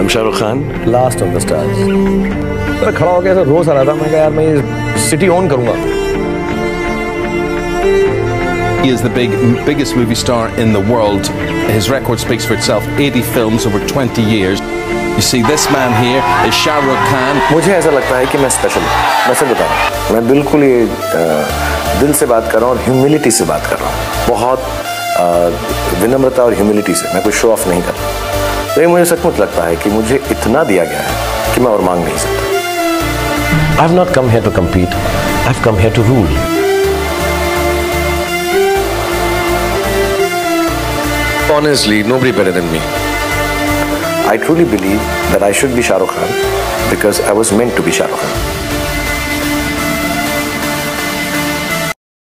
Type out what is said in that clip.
I'm Shahrukh Khan. Last of the stars मैं खड़ा होकर ऐसा रोज आ रहा था मैं कहा यार मैं ये सिटी ओन करूँगा He is the big, biggest movie star in the world. His record speaks for itself 80 films over 20 years. You see, this man here is Shah Rukh Khan. मुझे ऐसा लगता है कि मैं स्पेशल हूँ मैं सच बता रहा हूँ मैं बिल्कुल ये दिल से बात कर रहा हूँ और ह्यूमिलिटी से बात कर रहा हूँ बहुत विनम्रता और ह्यूमिलिटी से मैं कोई शो ऑफ़ नहीं कर रहा तो ये मुझे सचमुच लगता है कि मुझे इतना दिया गया है कि मैं और मांग नहीं सकता I have not come here to compete I have come here to rule Honestly, nobody better than me. I truly believe that I should be Shah Rukh Khan because I was meant to be Shah Rukh Khan.